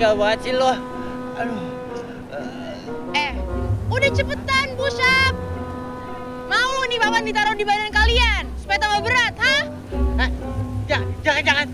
Tega banget sih lo. Aduh, Eh, udah cepetan, push up! Mau nih papan ditaruh di badan kalian, supaya tambah berat, eh, jangan, jangan, jangan.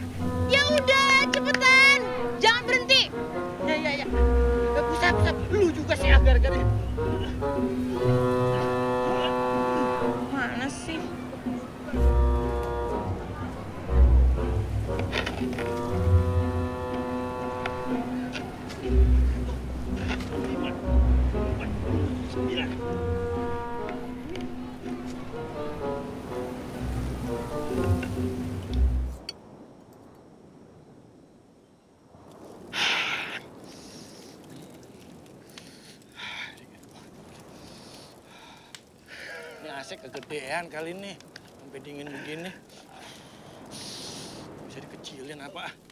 AC kegedean kali ini. Sampai dingin begini. Bisa dikecilin apa?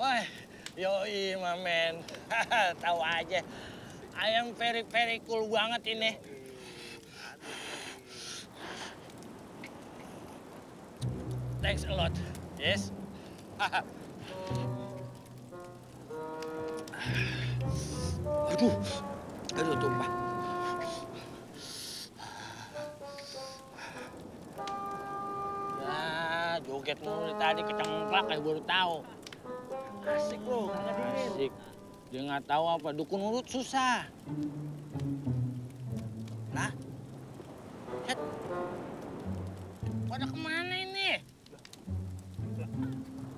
Wah, yoi, mamen. Tahu aja. I am very, very cool banget ini. Thanks a lot. Yes. Aduh, aduh tumpah. Ya, joget mulu tadi kecengklak baru tahu. Asik loh, Asik. Dia nggak tahu apa, dukun urut susah. Lah? Set. Pada ke mana ini?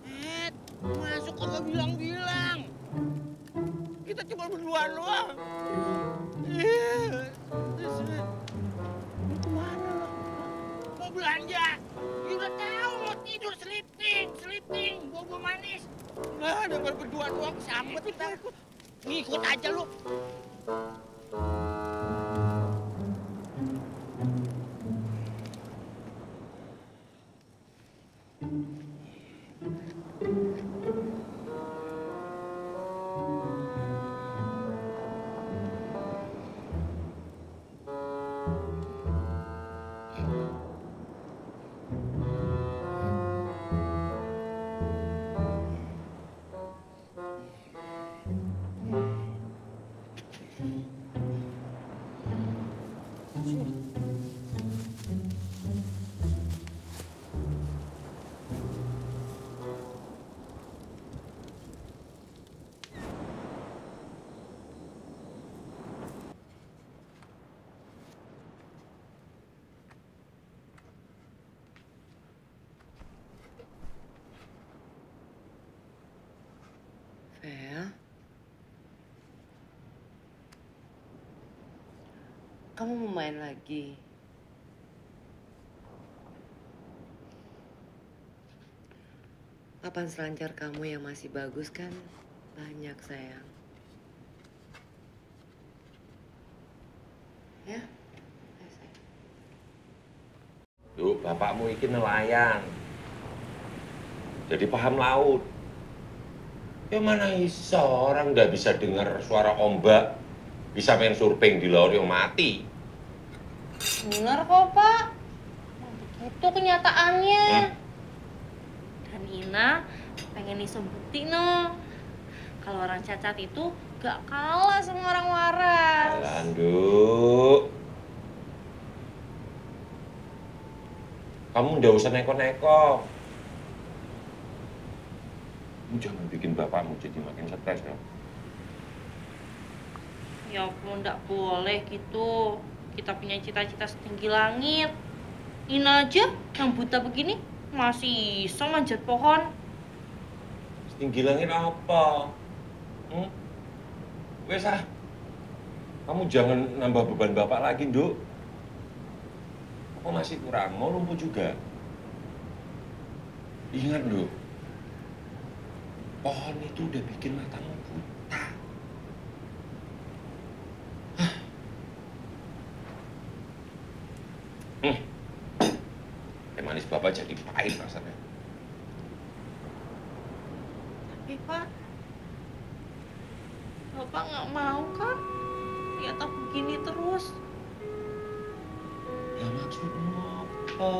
Eh, masuk kagak bilang-bilang. Kita cuma berdua doang. Lu ke mana lo? Mau belanja? Ya udah tahu mau tidur sleeping, sleeping, bobo manis. Nah, ada berdua doang sambet kita. Ngikut aja lu. Vel? Kamu mau main lagi? Papan selancar kamu yang masih bagus kan banyak sayang. Ya? Yuk, bapakmu iki nelayan. Jadi paham laut. Ya mana iso orang nggak bisa dengar suara ombak, bisa main surfing di laut yang mati. Bener kok, Pak. Itu kenyataannya. Hmm? Dan Ina pengen disebutin, no. Kalau orang cacat itu gak kalah sama orang waras. Landu. Kamu nggak usah neko-neko. Kamu jangan bikin bapakmu jadi makin stres ya. Ya ampun, gak boleh gitu. Kita punya cita-cita setinggi langit. Ina aja yang buta begini Masih iso manjat pohon. Setinggi langit apa? Hmm? Wes ah. Kamu jangan nambah beban bapak lagi, Nduk. Apa masih kurang? Mau lumpuh juga? Ingat, Nduk. Pohon itu udah bikin matamu buta. Hah. Hmm. Teh manis bapak jadi pahit rasanya. Tapi Pak, Bapak nggak mau kan? Lihat aku gini terus. Ya maksudmu apa?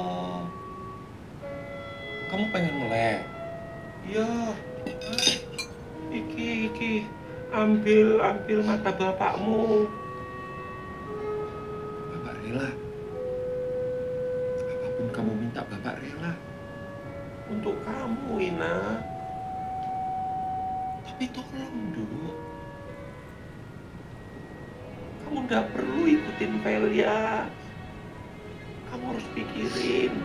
Kamu pengen melek? Iya. Iki, iki. Ambil, ambil mata bapakmu. Bapak rela. Apa pun kamu minta, Bapak rela. Untuk kamu, Ina. Tapi tolong, Duk. Kamu nggak perlu ikutin Velia. Kamu harus pikirin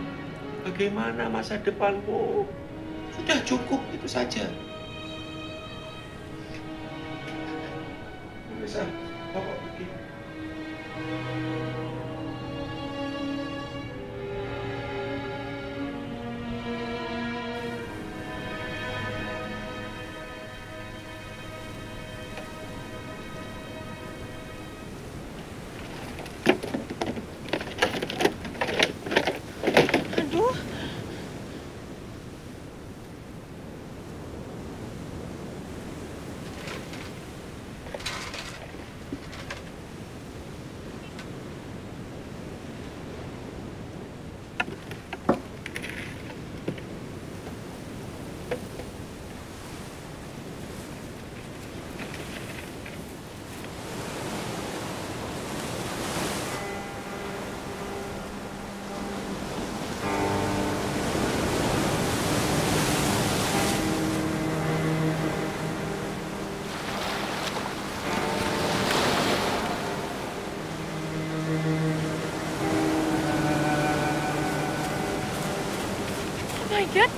bagaimana masa depanmu. Sudah cukup itu saja. Bisa, Bapak my goodness.